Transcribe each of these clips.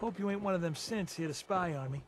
Hope you ain't one of them synths here to spy on me.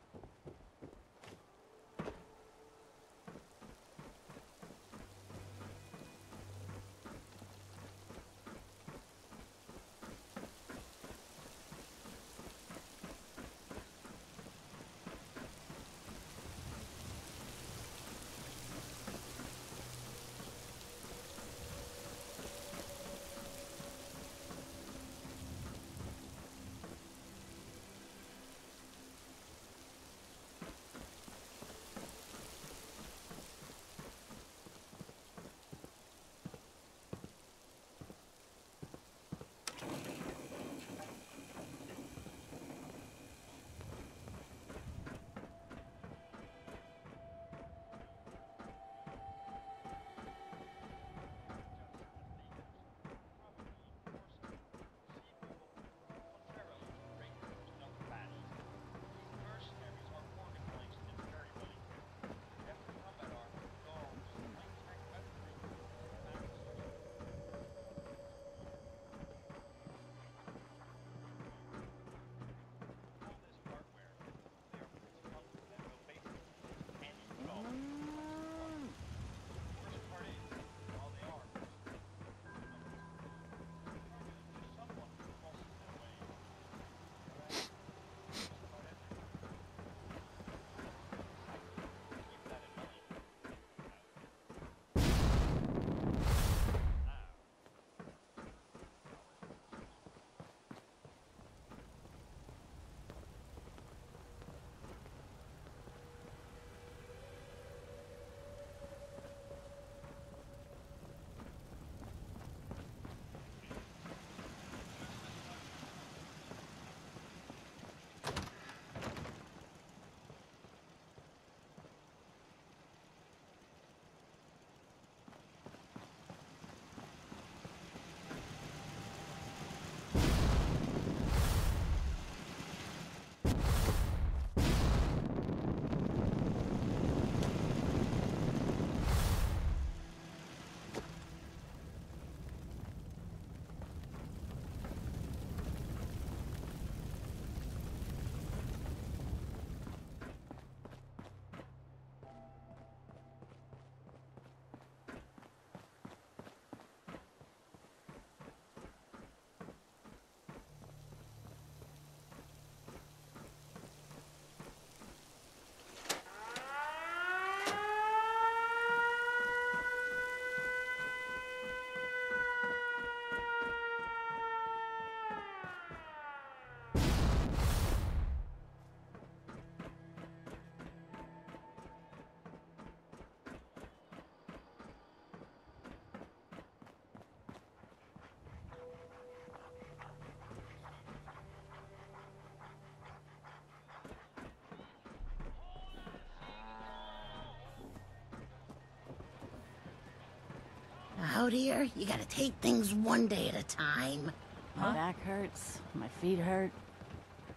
Out here, you gotta take things one day at a time. My back hurts, my feet hurt,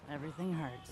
everything hurts.